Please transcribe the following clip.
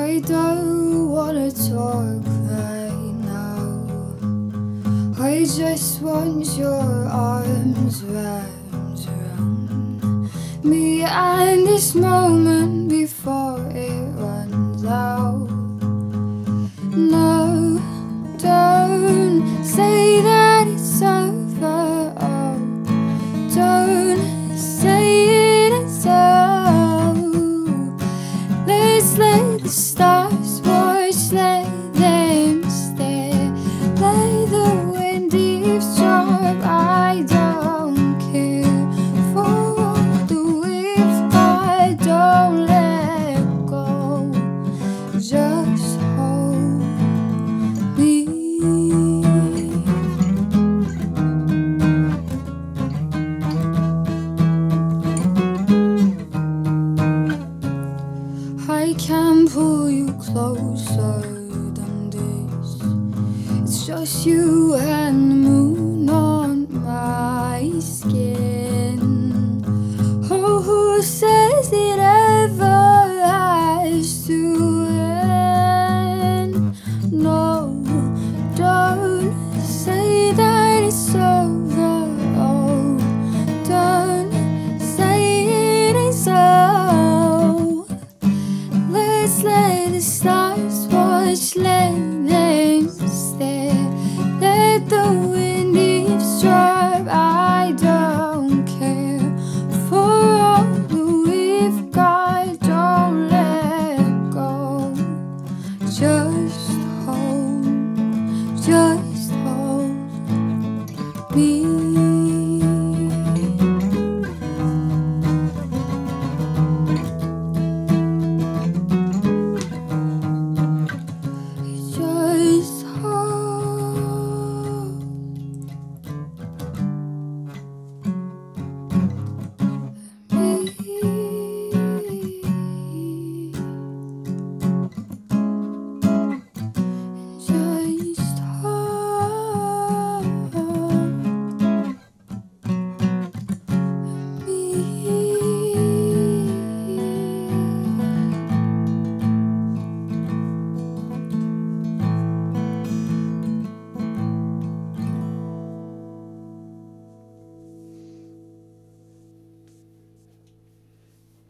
I don't wanna talk right now. I just want your arms wrapped around me and this moment before it runs out. No, don't say that it's over. Oh, don't say can pull you closer than this. It's just you and the moon on my skin. Oh, who says it ever has to end? No, don't say that it's over.